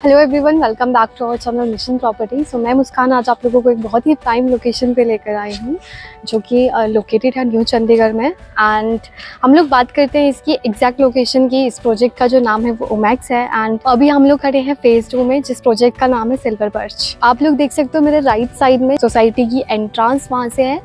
Hello everyone welcome back to our channel Mission Property so मैं मुस्कान आज आप लोगों को एक बहुत ही प्राइम लोकेशन पे लेकर आई हूँ, जो कि लोकेटेड है न्यू चंडीगढ़ में। एंड हम लोग बात करते हैं इसकी एग्जैक्ट लोकेशन की, इस प्रोजेक्ट का जो नाम है वो ओमैक्स है। एंड अभी हम लोग खड़े हैं फ़ेज़ टू में, जिस प्रोजेक्ट का नाम है सिल्वर बर्च आप लोग देख सकते हो मेरे राइट साइड में सोसाइटी की एंट्रांस वहाँ से है।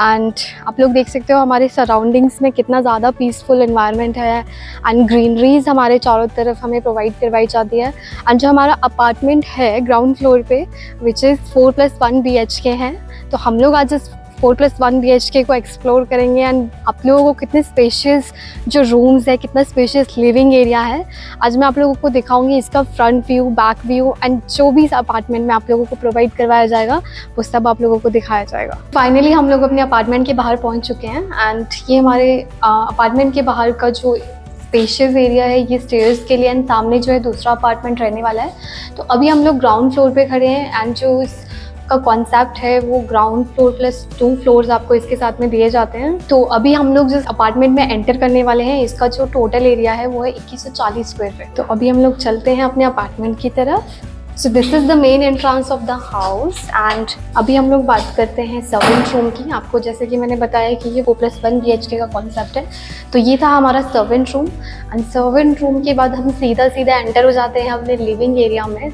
एंड आप लोग देख सकते हो हमारे सराउंडिंग्स में कितना ज़्यादा पीसफुल इन्वायरमेंट है। एंड ग्रीनरीज हमारे चारों तरफ़ हमें प्रोवाइड करवाई जाती है। एंड जो हमारा अपार्टमेंट है ग्राउंड फ्लोर पे which is four plus one B H K हैं तो हम लोग आज इस four plus one B H K को एक्सप्लोर करेंगे एंड आप लोगों को कितने स्पेशियस जो रूम्स है, कितना स्पेशियस लिविंग एरिया है, आज मैं आप लोगों को दिखाऊँगी इसका front view back view and जो भी अपार्टमेंट में आप लोगों को प्रोवाइड करवाया जाएगा, वो सब आप लोगों को दिखाया जाएगा। फाइनली हम लोग अपने अपार्टमेंट के बाहर पहुँच चुके हैं एंड ये हमारे अपार्टमेंट के बाहर का जो स्पेशियस एरिया है, ये स्टेयर्स के लिए एंड सामने जो है दूसरा अपार्टमेंट रहने वाला है। तो अभी हम लोग ग्राउंड फ्लोर पे खड़े हैं एंड जो का कॉन्सेप्ट है, वो ground floor plus two floors आपको इसके साथ में दिए जाते हैं। तो अभी हम लोग जिस अपार्टमेंट में एंटर करने वाले हैं, इसका जो टोटल एरिया है, वो है इक्कीस स्क्वायर फीट तो अभी हम लोग चलते हैं अपने अपार्टमेंट की तरफ़। So this is the main entrance of the house and अभी हम लोग बात करते हैं सर्वेंट रूम की। आपको जैसे कि मैंने बताया कि ये वो प्लस वन बी का कॉन्सेप्ट है। तो ये था हमारा servant room and servant room के बाद हम सीधा सीधा एंटर हो जाते हैं अपने लिविंग एरिया में।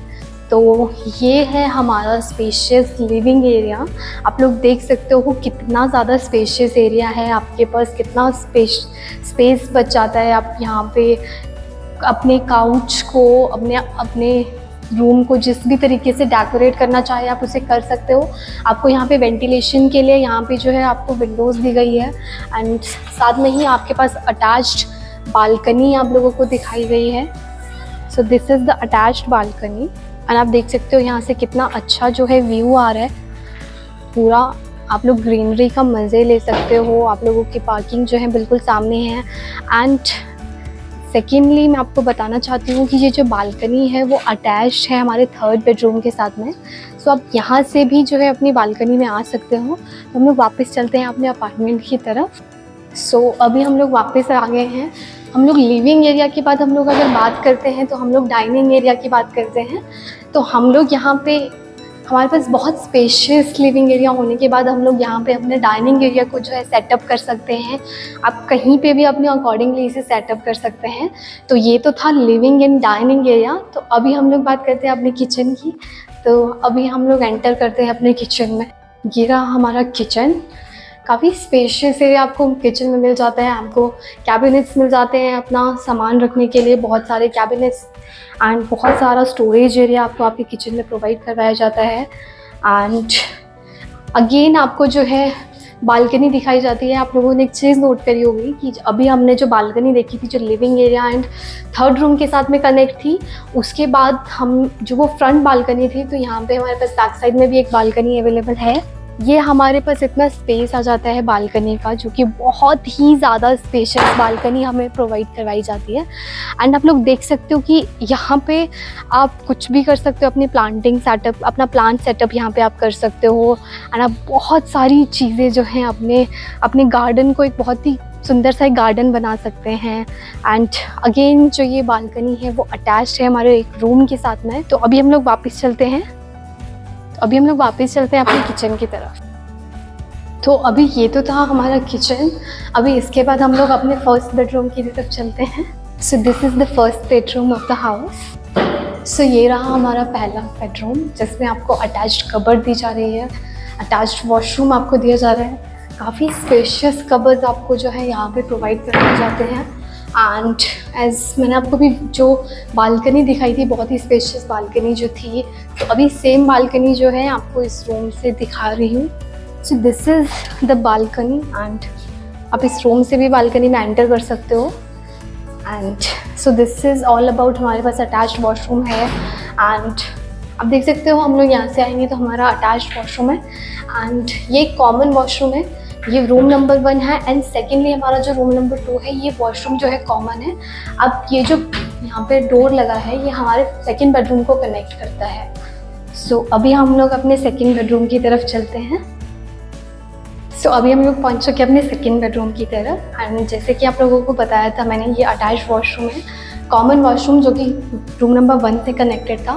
तो ये है हमारा स्पेशियस लिविंग एरिया आप लोग देख सकते हो कितना ज़्यादा स्पेशियस एरिया है। आपके पास कितना स्पेस स्पेस बच जाता है। आप यहाँ पे अपने काउच को, अपने अपने रूम को जिस भी तरीके से डेकोरेट करना चाहे आप उसे कर सकते हो। आपको यहाँ पे वेंटिलेशन के लिए यहाँ पे जो है आपको विंडोज़ दी गई है। एंड साथ में ही आपके पास अटैच्ड बालकनी आप लोगों को दिखाई गई है। So this is the attached balcony and आप देख सकते हो यहाँ से कितना अच्छा जो है व्यू आ रहा है। पूरा आप लोग ग्रीनरी का मज़े ले सकते हो। आप लोगों की पार्किंग जो है बिल्कुल सामने है। एंड सेकेंडली मैं आपको बताना चाहती हूँ कि ये जो बालकनी है वो अटैच है हमारे थर्ड बेडरूम के साथ में। सो आप यहाँ से भी जो है अपनी बालकनी में आ सकते हो। तो हम लोग वापस चलते हैं अपने अपार्टमेंट की तरफ़। सो so, अभी हम लोग वापस आ गए हैं। हम लोग लिविंग एरिया के बाद हम लोग अगर बात करते हैं तो हम लोग डाइनिंग एरिया की बात करते हैं। तो हम लोग यहाँ पे, हमारे पास बहुत स्पेशियस लिविंग एरिया होने के बाद हम लोग यहाँ पे अपने डाइनिंग एरिया को जो है सेटअप कर सकते हैं। आप कहीं पे भी अपने अकॉर्डिंगली इसे सेटअप कर सकते हैं। तो ये तो था लिविंग एंड डाइनिंग एरिया तो अभी हम लोग बात करते हैं अपने किचन की। तो अभी हम लोग एंटर करते हैं अपने किचन में। रहा हमारा किचन काफ़ी स्पेशियस एरिया आपको किचन में मिल जाता है, आपको कैबिनेट्स मिल जाते हैं अपना सामान रखने के लिए, बहुत सारे कैबिनेट्स एंड बहुत सारा स्टोरेज एरिया आपको आपके किचन में प्रोवाइड करवाया जाता है। एंड अगेन आपको जो है बालकनी दिखाई जाती है। आप लोगों ने एक चीज़ नोट करी होगी कि अभी हमने जो बालकनी देखी थी, जो living area and third room के साथ में कनेक्ट थी, उसके बाद हम, जो वो फ्रंट बालकनी थी तो यहाँ पे हमारे पास बैक साइड में भी एक बालकनी अवेलेबल है। ये हमारे पास इतना स्पेस आ जाता है बालकनी का, जो कि बहुत ही ज़्यादा स्पेशल बालकनी हमें प्रोवाइड करवाई जाती है। एंड आप लोग देख सकते हो कि यहाँ पे आप कुछ भी कर सकते हो, अपनी प्लांटिंग सेटअप अपना प्लांट सेटअप यहाँ पे आप कर सकते हो। एंड आप बहुत सारी चीज़ें जो हैं अपने अपने गार्डन को एक बहुत ही सुंदर सा एक गार्डन बना सकते हैं। एंड अगेन जो ये बालकनी है, वो अटैच है हमारे एक रूम के साथ में तो अभी हम लोग वापस चलते हैं। अभी हम लोग वापस चलते हैं अपने किचन की तरफ़। तो अभी ये तो था हमारा किचन अभी इसके बाद हम लोग अपने फ़र्स्ट बेडरूम की तरफ़ चलते हैं। So this is the first bedroom of the house so ये रहा हमारा पहला बेडरूम जिसमें आपको अटैच कबर दी जा रही है। अटैच्ड वॉशरूम आपको दिया जा रहा है। काफ़ी स्पेशियस कबर्स आपको जो है यहाँ पे प्रोवाइड करवाए जाते हैं। एंड एज मैंने आपको भी जो बालकनी दिखाई थी, बहुत ही स्पेशियस बालकनी जो थी तो अभी सेम बालकनी जो है आपको इस रूम से दिखा रही हूँ। So this is the balcony and आप इस रूम से भी बालकनी में एंटर कर सकते हो। And so this is all about हमारे पास अटैच वॉशरूम है। एंड आप देख सकते हो हम लोग यहाँ से आएँगे तो हमारा अटैच वॉशरूम है। एंड ये कॉमन वॉशरूम है। ये रूम नंबर वन है एंड सेकेंडली हमारा जो रूम नंबर टू है ये वॉशरूम जो है कॉमन है। अब ये जो यहाँ पे डोर लगा है ये हमारे सेकेंड बेडरूम को कनेक्ट करता है। सो so, अभी हम लोग अपने सेकेंड बेडरूम की तरफ़ चलते हैं। सो so, अभी हम लोग पहुँच चुके अपने सेकेंड बेडरूम की तरफ़ एंड जैसे कि आप लोगों को बताया था मैंने ये अटैच वॉशरूम है। कॉमन वॉशरूम जो कि रूम नंबर वन से कनेक्टेड था।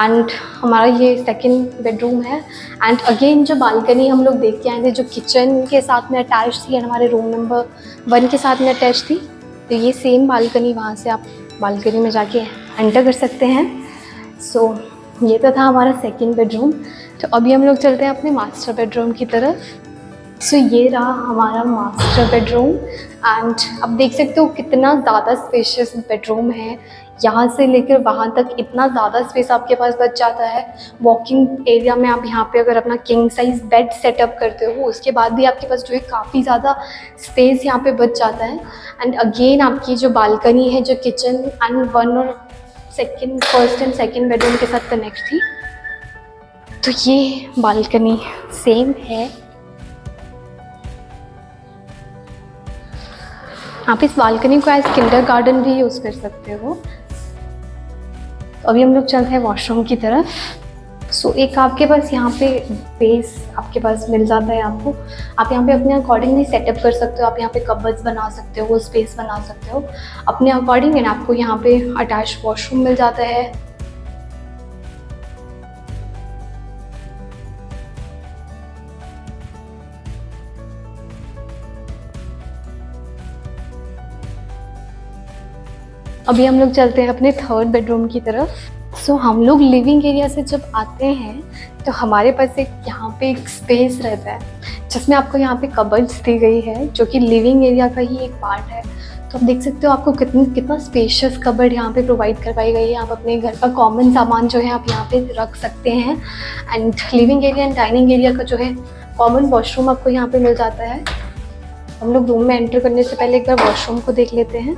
एंड हमारा ये सेकंड बेडरूम है। एंड अगेन जो बालकनी हम लोग देख के आए थे जो किचन के साथ में अटैच थी एंड हमारे रूम नंबर वन के साथ में अटैच थी तो ये सेम बालकनी वहाँ से आप बालकनी में जाके एंटर कर सकते हैं। सो so, ये तो था हमारा सेकेंड बेडरूम तो अभी हम लोग चलते हैं अपने मास्टर बेडरूम की तरफ़। सो so, ये रहा हमारा मास्टर बेडरूम एंड अब देख सकते हो कितना ज़्यादा स्पेशियस बेडरूम है। यहाँ से लेकर वहाँ तक इतना ज़्यादा स्पेस आपके पास बच जाता है। वॉकिंग एरिया में आप यहाँ पे अगर अपना किंग साइज़ बेड सेटअप करते हो, उसके बाद भी आपके पास जो है काफ़ी ज़्यादा स्पेस यहाँ पे बच जाता है। एंड अगेन आपकी जो बालकनी है, जो किचन एंड वन और second first and second bedroom के साथ कनेक्ट थी तो ये बालकनी सेम है। आप इस बालकनी को एज किंडर गार्डन भी यूज़ कर सकते हो। तो अभी हम लोग चलते हैं वॉशरूम की तरफ़। सो so, एक आपके पास यहाँ पे बेस आपके पास मिल जाता है आपको। आप यहाँ पे अपने अकॉर्डिंगली सेटअप कर सकते हो। आप यहाँ पे कबर्स बना सकते हो स्पेस बना सकते हो। अपने अकॉर्डिंग एंड आपको यहाँ पे अटैच वॉशरूम मिल जाता है। अभी हम लोग चलते हैं अपने थर्ड बेडरूम की तरफ़। सो so, हम लोग लिविंग एरिया से जब आते हैं तो हमारे पास एक यहाँ पे एक स्पेस रहता है जिसमें आपको यहाँ पे कबर्ड्स दी गई है जो कि लिविंग एरिया का ही एक पार्ट है। तो आप देख सकते हो आपको कितनी कितना स्पेशियस कबर्ड यहाँ पे प्रोवाइड करवाई गई है। आप अपने घर का कॉमन सामान जो है आप यहाँ पे रख सकते हैं। And living area and dining area का जो है कॉमन वॉशरूम आपको यहाँ पे मिल जाता है। हम लोग रूम में एंटर करने से पहले एक बार वॉशरूम को देख लेते हैं।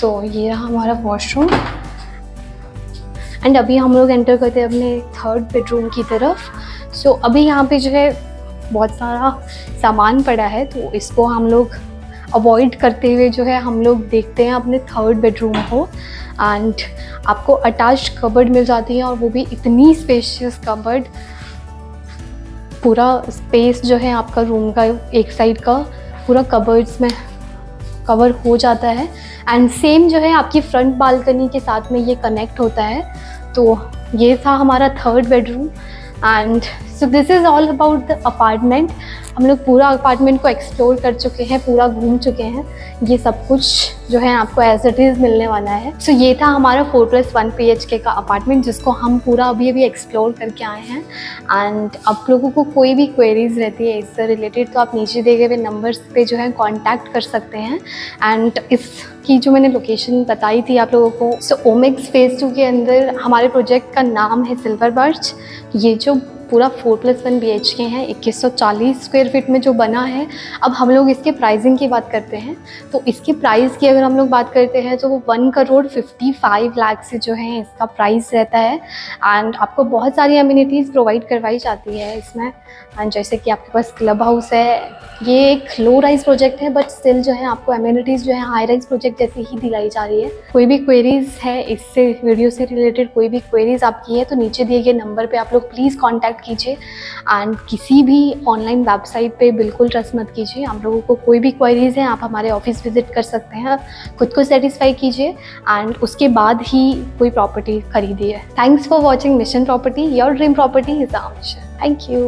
सो so, ये रहा हमारा वॉशरूम एंड अभी हम लोग एंटर करते हैं अपने थर्ड बेडरूम की तरफ़. सो so, अभी यहाँ पे जो है बहुत सारा सामान पड़ा है तो इसको हम लोग अवॉइड करते हुए जो है हम लोग देखते हैं अपने थर्ड बेडरूम को. एंड आपको अटैच कबर्ड मिल जाती है और वो भी इतनी स्पेशियस कबर्ड पूरा स्पेस जो है आपका रूम का एक साइड का पूरा कबर्ड्स में कवर हो जाता है। एंड सेम जो है आपकी फ्रंट बालकनी के साथ में ये कनेक्ट होता है। तो ये था हमारा third bedroom and so this is all about the apartment हम लोग पूरा अपार्टमेंट को एक्सप्लोर कर चुके हैं पूरा घूम चुके हैं। ये सब कुछ जो है आपको एज इट इज़ मिलने वाला है। सो so, ये था हमारा four plus one P H K का अपार्टमेंट जिसको हम पूरा अभी अभी एक्सप्लोर करके आए हैं। एंड आप लोगों को कोई भी क्वेरीज रहती है इससे रिलेटेड तो आप नीचे दिए हुए नंबर्स पे जो है कॉन्टैक्ट कर सकते हैं। एंड इसकी जो मैंने लोकेशन बताई थी आप लोगों को सो ओमिक्स फ़ेज़ टू के अंदर हमारे प्रोजेक्ट का नाम है सिल्वर बर्च ये जो पूरा four plus one B H K हैं, इक्कीस सौ चालीस स्क्वायर फीट में जो बना है, अब हम लोग इसके प्राइसिंग की बात करते हैं। तो इसके प्राइस की अगर हम लोग बात करते हैं तो वो one crore fifty five lakh से जो है इसका प्राइस रहता है। एंड आपको बहुत सारी अम्यूनिटीज़ प्रोवाइड करवाई जाती है इसमें। एंड जैसे कि आपके पास क्लब हाउस है, ये एक लो राइज प्रोजेक्ट है बट स्टिल जो है आपको अम्यूनिटीज़ जो है हाई राइज प्रोजेक्ट जैसी ही दिलाई जा रही है। कोई भी क्वेरीज है, इससे वीडियो से रिलेटेड कोई भी क्वेरीज आपकी है तो नीचे दिए गए नंबर पर आप लोग प्लीज़ कॉन्टैक्ट कीजिए। एंड किसी भी ऑनलाइन वेबसाइट पे बिल्कुल ट्रस्ट मत कीजिए। आप लोगों को कोई भी क्वेरीज हैं, आप हमारे ऑफ़िस विज़िट कर सकते हैं। खुद को सेटिस्फाई कीजिए एंड उसके बाद ही कोई प्रॉपर्टी खरीदिए। Thanks for watching mission property your dream property is the mission thank you